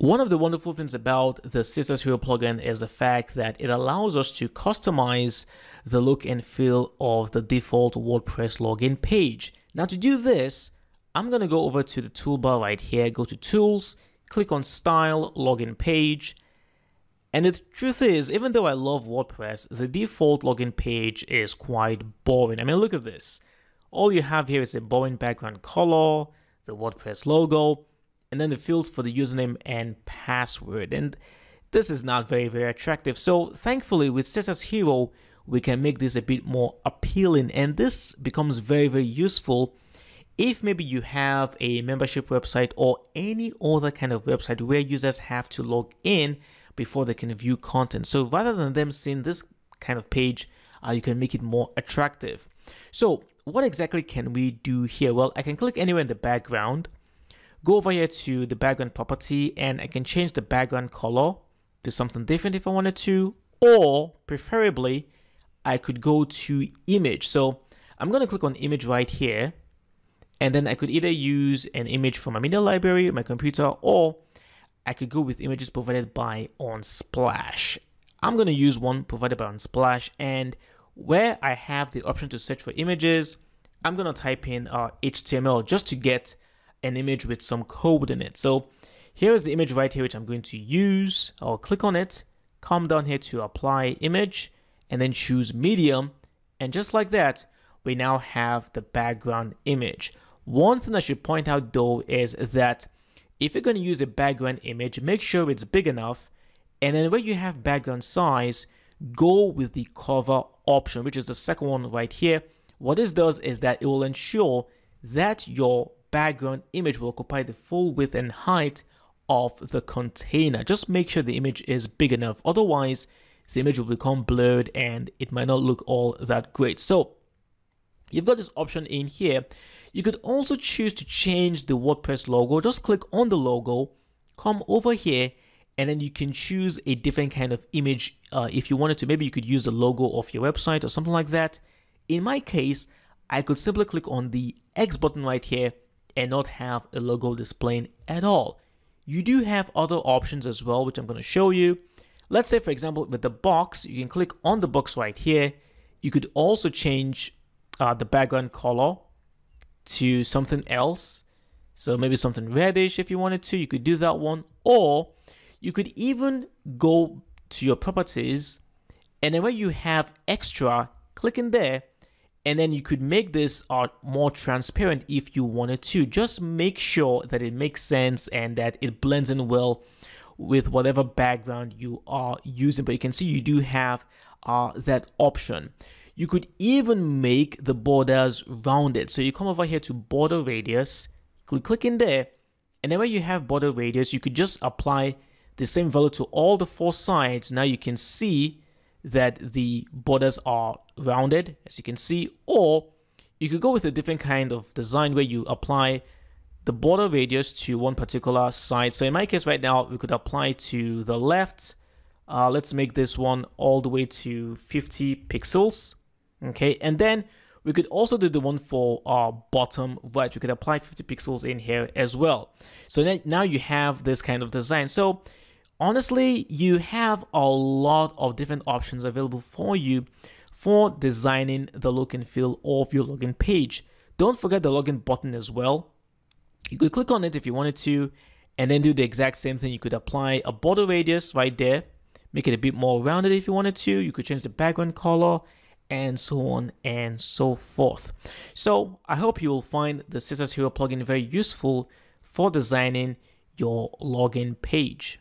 One of the wonderful things about the CSS Hero plugin is the fact that it allows us to customize the look and feel of the default WordPress login page. Now to do this, I'm going to go over to the toolbar right here, go to Tools, click on Style, Login Page. And the truth is, even though I love WordPress, the default login page is quite boring. I mean, look at this. All you have here is a boring background color, the WordPress logo, and then the fields for the username and password. And this is not very, very attractive. So thankfully with CSS Hero, we can make this a bit more appealing. And this becomes very, very useful if maybe you have a membership website or any other kind of website where users have to log in before they can view content. So rather than them seeing this kind of page, uh, you can make it more attractive. So what exactly can we do here? Well, I can click anywhere in the background go over here to the background property and I can change the background color to something different if I wanted to, or preferably I could go to image. So I'm going to click on image right here and then I could either use an image from my media library, my computer, or I could go with images provided by Unsplash. I'm going to use one provided by Unsplash and where I have the option to search for images, I'm going to type in uh, HTML just to get an image with some code in it. So here is the image right here, which I'm going to use. I'll click on it, come down here to apply image, and then choose medium. And just like that, we now have the background image. One thing I should point out though is that if you're going to use a background image, make sure it's big enough. And then when you have background size, go with the cover option, which is the second one right here. What this does is that it will ensure that your background image will occupy the full width and height of the container. Just make sure the image is big enough. Otherwise, the image will become blurred and it might not look all that great. So you've got this option in here. You could also choose to change the WordPress logo. Just click on the logo, come over here, and then you can choose a different kind of image uh, if you wanted to. Maybe you could use the logo of your website or something like that. In my case, I could simply click on the X button right here and not have a logo displaying at all. You do have other options as well, which I'm going to show you. Let's say, for example, with the box, you can click on the box right here. You could also change uh, the background color to something else. So maybe something reddish if you wanted to, you could do that one. Or you could even go to your properties and then where you have extra, click in there and then you could make this art more transparent if you wanted to. Just make sure that it makes sense and that it blends in well with whatever background you are using. But you can see you do have uh, that option. You could even make the borders rounded. So you come over here to border radius click, click in there and then when you have border radius you could just apply the same value to all the four sides. Now you can see that the borders are rounded, as you can see, or you could go with a different kind of design where you apply the border radius to one particular side. So in my case right now, we could apply to the left. Uh, let's make this one all the way to 50 pixels. Okay, and then we could also do the one for our bottom right. We could apply 50 pixels in here as well. So now you have this kind of design. So honestly, you have a lot of different options available for you for designing the look and feel of your login page. Don't forget the login button as well. You could click on it if you wanted to and then do the exact same thing. You could apply a border radius right there, make it a bit more rounded if you wanted to. You could change the background color and so on and so forth. So I hope you will find the CSS Hero plugin very useful for designing your login page.